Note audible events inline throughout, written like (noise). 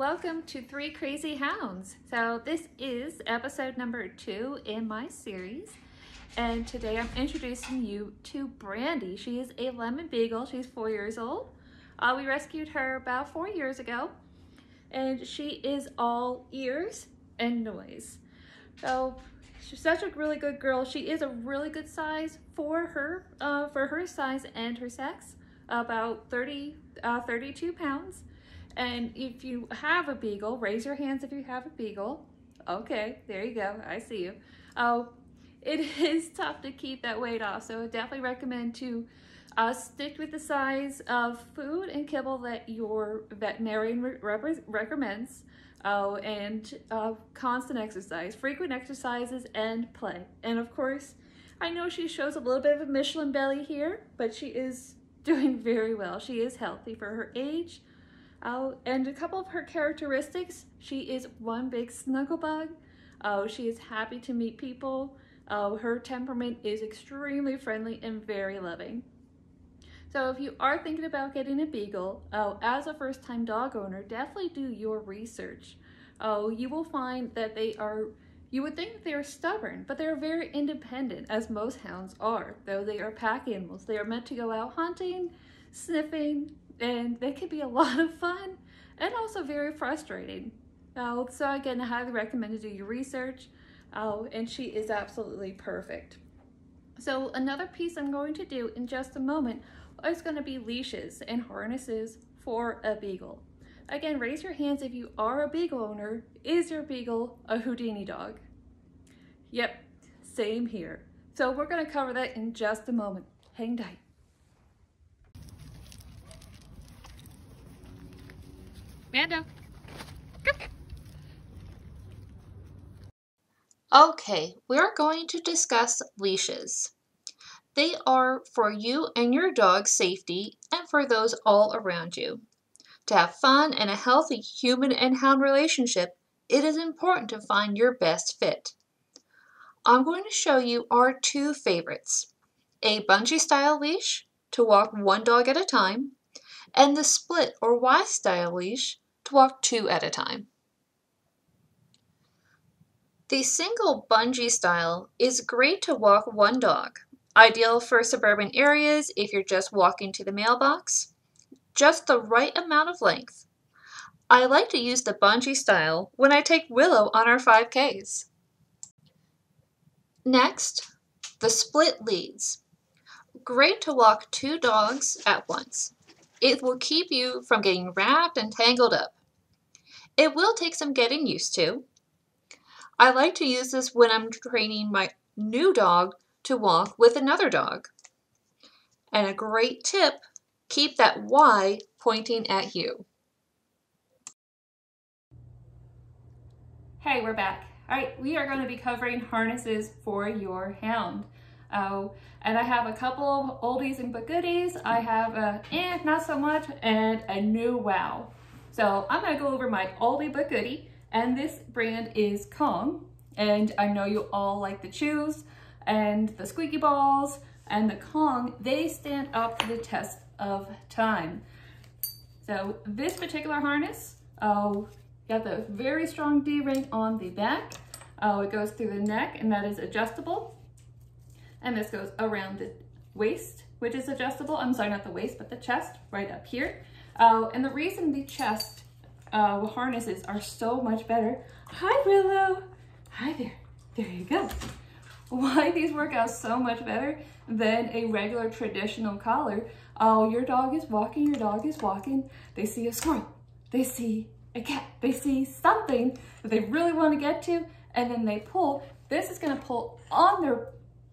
welcome to Three Crazy Hounds. So this is episode number two in my series. And today I'm introducing you to Brandie. She is a lemon beagle. She's four years old. Uh, we rescued her about four years ago. And she is all ears and noise. So she's such a really good girl. She is a really good size for her, uh, for her size and her sex. About 30, uh, 32 pounds. And if you have a beagle, raise your hands if you have a beagle. Okay, there you go. I see you. Oh, it (laughs) is tough to keep that weight off, so I definitely recommend to uh, stick with the size of food and kibble that your veterinarian re recommends. Oh, and uh, constant exercise, frequent exercises, and play. And of course, I know she shows a little bit of a Michelin belly here, but she is (laughs) doing very well. She is healthy for her age Oh, and a couple of her characteristics, she is one big snuggle bug. Oh, she is happy to meet people. Oh, her temperament is extremely friendly and very loving. So if you are thinking about getting a beagle, oh, as a first-time dog owner, definitely do your research. Oh, you will find that they are, you would think they are stubborn, but they're very independent, as most hounds are, though they are pack animals. They are meant to go out hunting, sniffing, and they can be a (laughs) lot of fun and also very frustrating. Uh, so again, I highly recommend to do your research. Uh, and she is absolutely perfect. So another piece I'm going to do in just a moment is going to be leashes and harnesses for a beagle. Again, raise your hands if you are a beagle owner. Is your beagle a Houdini dog? Yep, same here. So we're going to cover that in just a moment. Hang tight. Mando. Okay, we're going to discuss leashes. They are for you and your dog's safety and for those all around you. To have fun and a healthy human and hound relationship, it is important to find your best fit. I'm going to show you our two favorites. A bungee style leash to walk one dog at a time and the split or Y style leash walk two at a time. The single bungee style is great to walk one dog, ideal for suburban areas if you're just walking to the mailbox. Just the right amount of length. I like to use the bungee style when I take Willow on our 5Ks. Next, the split leads. Great to walk two dogs at once. It will keep you from getting wrapped and tangled up. It will take some getting used to. I like to use this when I'm training my new dog to walk with another dog. And a great tip, keep that Y pointing at you. Hey, we're back. All right, we are going to be covering harnesses for your hound. Oh, and I have a couple of oldies and but goodies. I have a eh, not so much, and a new wow. So I'm gonna go over my oldie but goodie, and this brand is Kong. And I know you all like the chews and the squeaky balls and the Kong, they stand up to the test of time. So this particular harness, oh, got the very strong D-ring on the back. Oh, it goes through the neck and that is adjustable and this goes around the waist, which is adjustable. I'm sorry, not the waist, but the chest right up here. Uh, and the reason the chest uh, harnesses are so much better. Hi, Willow. Hi there. There you go. Why these work out so much better than a regular traditional collar. Oh, your dog is walking, your dog is walking. They see a squirrel. They see a cat. They see something that they really want to get to, and then they pull. This is going to pull on their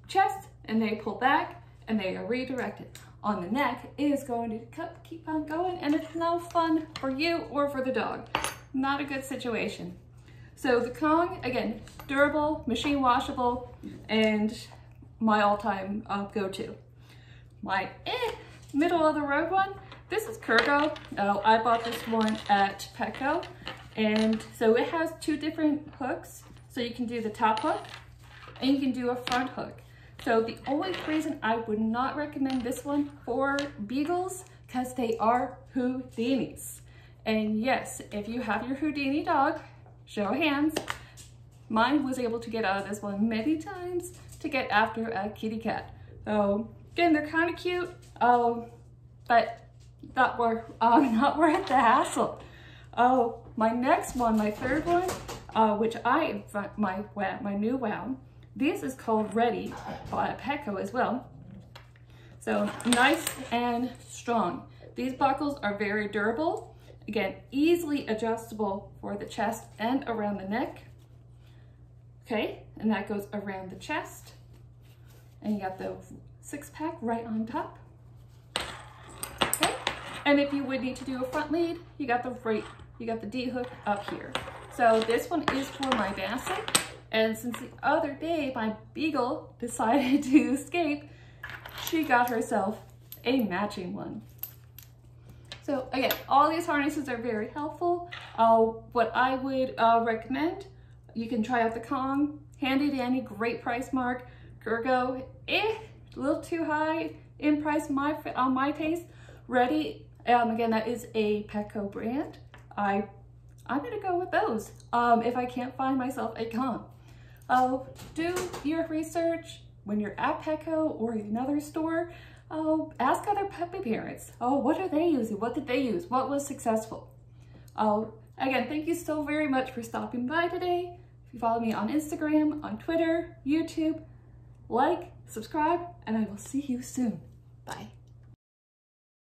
chest and they pull back and they are redirected. On the neck, is going to keep on going and it's no fun for you or for the dog. Not a good situation. So the Kong, again, durable, machine washable, and my all-time uh, go-to. My eh, middle of the road one, this is Kurgo. Uh, I bought this one at Petco. And so it has two different hooks. So you can do the top hook and you can do a front hook. So the only reason I would not recommend this one for beagles, because they are Houdinis. And yes, if you have your Houdini dog, show of hands, mine was able to get out of this one many times to get after a kitty cat. So again, they're kind of cute, um, but not worth, um, (laughs) not worth the hassle. Oh, my next one, my third one, uh, which I, my, my new wow, this is called Reddy by Petco as well. So nice and strong. These buckles are very durable. Again, easily adjustable for the chest and around the neck. Okay, and that goes around the chest. And you got the six pack right on top. Okay, and if you would need to do a front lead, you got the right, you got the D hook up here. So this one is for my Basset. And since the other day my Beagle decided (laughs) to escape, she got herself a matching one. So again, all these harnesses are very helpful. Uh, what I would uh, recommend, you can try out the Kong, handy dandy, great price mark. Kurgo, eh, a little too high in price my, on my taste. Reddy, um, again, that is a Petco brand. I, I'm gonna go with those um, if I can't find myself a Kong. Oh, do your research when you're at Petco or another store. Oh, ask other puppy parents. Oh, what are they using? What did they use? What was successful? Oh, again, thank you so very much for stopping by today. If you follow me on Instagram, on Twitter, YouTube, like, subscribe, and I will see you soon. Bye.